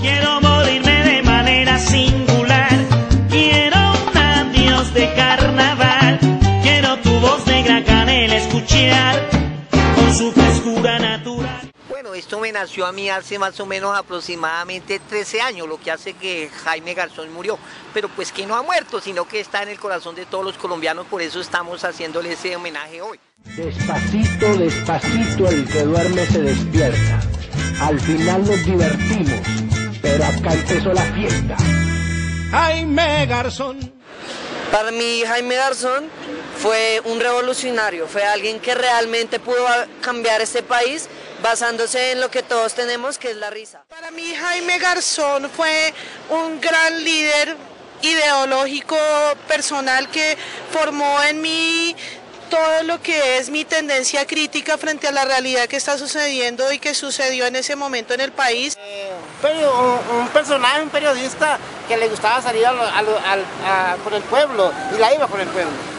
Quiero morirme de manera singular. Quiero un adiós de carnaval. Quiero tu voz negra canela escuchar con su frescura natural. Bueno, esto me nació a mí hace más o menos aproximadamente 13 años, lo que hace que Jaime Garzón murió. Pero pues que no ha muerto, sino que está en el corazón de todos los colombianos, por eso estamos haciéndole ese homenaje hoy. Despacito, despacito, el que duerme se despierta. Al final nos divertimos, pero acá empezó la fiesta. Jaime Garzón. Para mí Jaime Garzón fue un revolucionario, fue alguien que realmente pudo cambiar este país basándose en lo que todos tenemos, que es la risa. Para mí Jaime Garzón fue un gran líder ideológico, personal, que formó en mí todo lo que es mi tendencia crítica frente a la realidad que está sucediendo y que sucedió en ese momento en el país. Un, personaje, un periodista que le gustaba salir por el pueblo y la iba por el pueblo.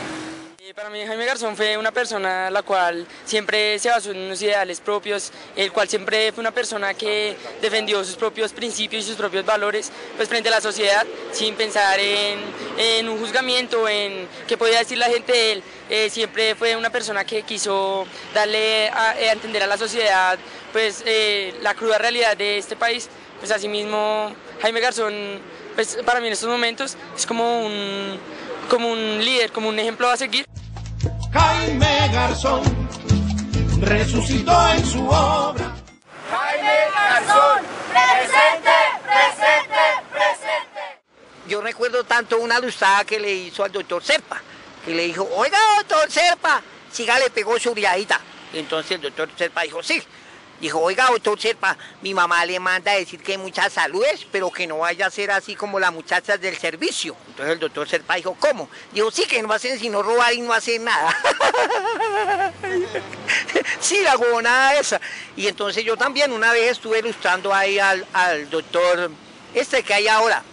Para mí Jaime Garzón fue una persona la cual siempre se basó en unos ideales propios, el cual siempre fue una persona que defendió sus propios principios y sus propios valores pues frente a la sociedad sin pensar en, un juzgamiento, en qué podía decir la gente de él. Eh, siempre fue una persona que quiso darle a, eh, entender a la sociedad pues eh, la cruda realidad de este país. Pues asimismo Jaime Garzón pues, para mí en estos momentos es como un, como un líder, como un ejemplo a seguir. Jaime Garzón resucitó en su obra. Jaime Garzón, presente, presente, presente. Yo recuerdo tanto una lustrada que le hizo al doctor Serpa, que le dijo, oiga doctor Serpa, siga le pegó su briadita. Entonces el doctor Serpa dijo, sí, Dijo, oiga, doctor Serpa, mi mamá le manda a decir que hay muchas saludes, pero que no vaya a ser así como las muchachas del servicio. Entonces el doctor Serpa dijo, ¿cómo? Dijo, sí, que no hacen sino robar y no hacen nada. sí, la huevonada esa. Y entonces yo también una vez estuve ilustrando ahí al, al doctor, este que hay ahora,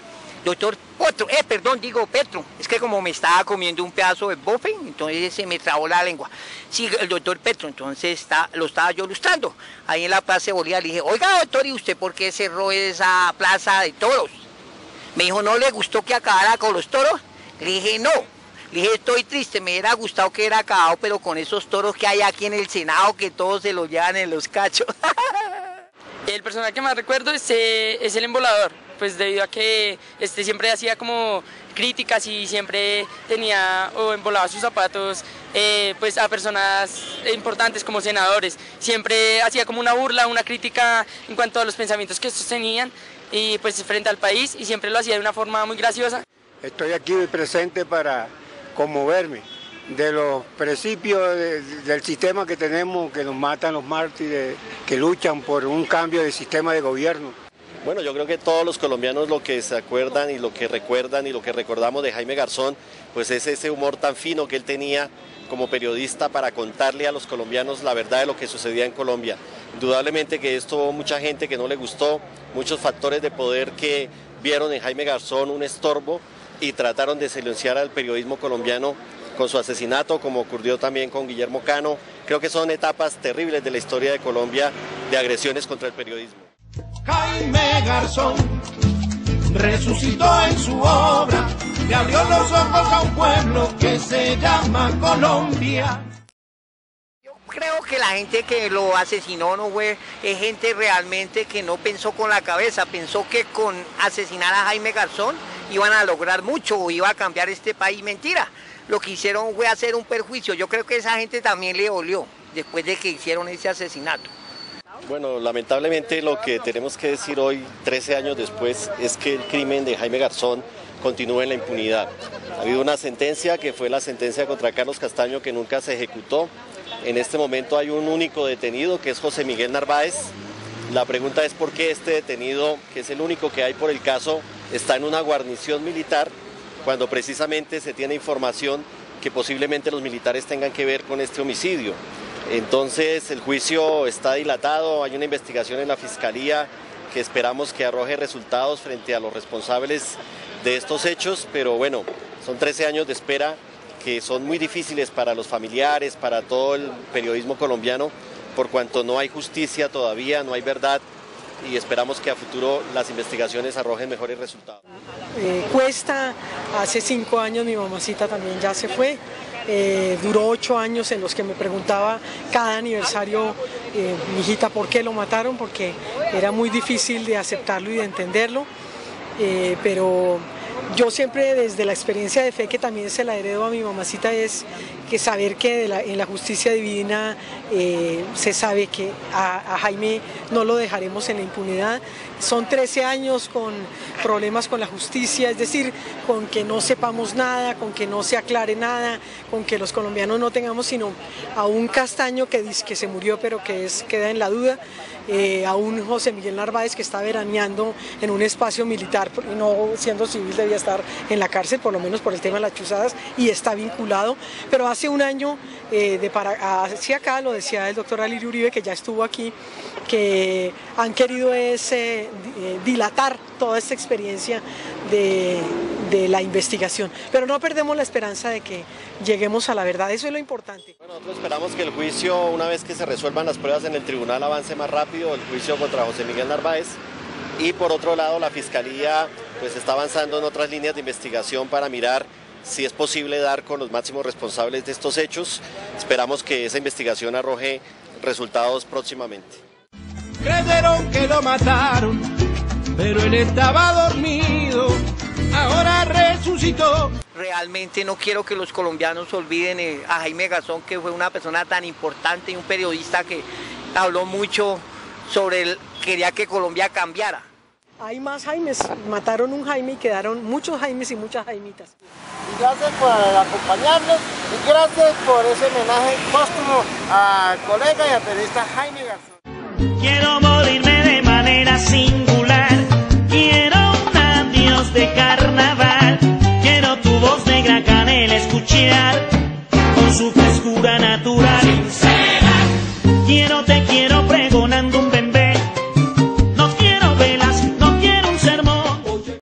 doctor otro, eh, perdón, digo Petro, es que como me estaba comiendo un pedazo de bofe, entonces se me trabó la lengua. Sí, el doctor Petro, entonces lo estaba yo ilustrando. Ahí en la plaza de Bolívar le dije, oiga doctor, ¿y usted por qué cerró esa plaza de toros? Me dijo, ¿no le gustó que acabara con los toros? Le dije, no. Le dije, estoy triste, me hubiera gustado que hubiera acabado, pero con esos toros que hay aquí en el Senado, que todos se los llevan en los cachos. el personaje que más recuerdo es, eh, es el embolador pues debido a que este siempre hacía como críticas y siempre tenía o embolaba sus zapatos eh, pues a personas importantes como senadores. Siempre hacía como una burla, una crítica en cuanto a los pensamientos que estos tenían y pues frente al país y siempre lo hacía de una forma muy graciosa. Estoy aquí presente para conmoverme de los principios del sistema que tenemos, que nos matan los mártires, que luchan por un cambio de sistema de gobierno. Bueno, yo creo que todos los colombianos lo que se acuerdan y lo que recuerdan y lo que recordamos de Jaime Garzón, pues es ese humor tan fino que él tenía como periodista para contarle a los colombianos la verdad de lo que sucedía en Colombia. Indudablemente que esto mucha gente que no le gustó, muchos factores de poder que vieron en Jaime Garzón un estorbo y trataron de silenciar al periodismo colombiano con su asesinato, como ocurrió también con Guillermo Cano. Creo que son etapas terribles de la historia de Colombia de agresiones contra el periodismo. Jaime Garzón resucitó en su obra, le abrió los ojos a un pueblo que se llama Colombia. Yo creo que la gente que lo asesinó no fue es gente realmente que no pensó con la cabeza, pensó que con asesinar a Jaime Garzón iban a lograr mucho o iba a cambiar este país. Mentira, lo que hicieron fue hacer un perjuicio. Yo creo que esa gente también le olió después de que hicieron ese asesinato. Bueno, lamentablemente lo que tenemos que decir hoy, 13 años después, es que el crimen de Jaime Garzón continúa en la impunidad. Ha habido una sentencia que fue la sentencia contra Carlos Castaño que nunca se ejecutó. En este momento hay un único detenido que es José Miguel Narváez. La pregunta es por qué este detenido, que es el único que hay por el caso, está en una guarnición militar cuando precisamente se tiene información que posiblemente los militares tengan que ver con este homicidio. Entonces el juicio está dilatado, hay una investigación en la Fiscalía que esperamos que arroje resultados frente a los responsables de estos hechos, pero bueno, son 13 años de espera que son muy difíciles para los familiares, para todo el periodismo colombiano, por cuanto no hay justicia todavía, no hay verdad y esperamos que a futuro las investigaciones arrojen mejores resultados. Eh, cuesta, hace cinco años mi mamacita también ya se fue, eh, duró ocho años en los que me preguntaba cada aniversario, eh, mi hijita, ¿por qué lo mataron? Porque era muy difícil de aceptarlo y de entenderlo, eh, pero yo siempre desde la experiencia de fe que también se la heredo a mi mamacita es que saber que en la justicia divina eh, se sabe que a, Jaime no lo dejaremos en la impunidad. Son 13 años con problemas con la justicia, es decir, con que no sepamos nada, con que no se aclare nada, con que los colombianos no tengamos sino a un castaño que dice que se murió pero que es, queda en la duda, eh, a un José Miguel Narváez que está veraneando en un espacio militar, no siendo civil debía estar en la cárcel, por lo menos por el tema de las chuzadas, y está vinculado, pero hace un año eh, de para, hacia acá, lo decía el doctor Alirio Uribe, que ya estuvo aquí, que han querido eh, dilatar toda esta experiencia de, de, la investigación. Pero no perdemos la esperanza de que lleguemos a la verdad, eso es lo importante. Bueno, nosotros esperamos que el juicio, una vez que se resuelvan las pruebas en el tribunal, avance más rápido, el juicio contra José Miguel Narváez. Y por otro lado, la Fiscalía pues, está avanzando en otras líneas de investigación para mirar si es posible dar con los máximos responsables de estos hechos. Esperamos que esa investigación arroje resultados próximamente. Creyeron que lo mataron, pero él estaba dormido, ahora resucitó. Realmente no quiero que los colombianos olviden a Jaime Gazón, que fue una persona tan importante y un periodista que habló mucho sobre el, quería que Colombia cambiara. Hay más Jaimes, mataron un Jaime y quedaron muchos Jaimes y muchas Jaimitas. Gracias por acompañarnos y gracias por ese homenaje póstumo al colega y al periodista Jaime Garzón. Quiero morirme de manera singular,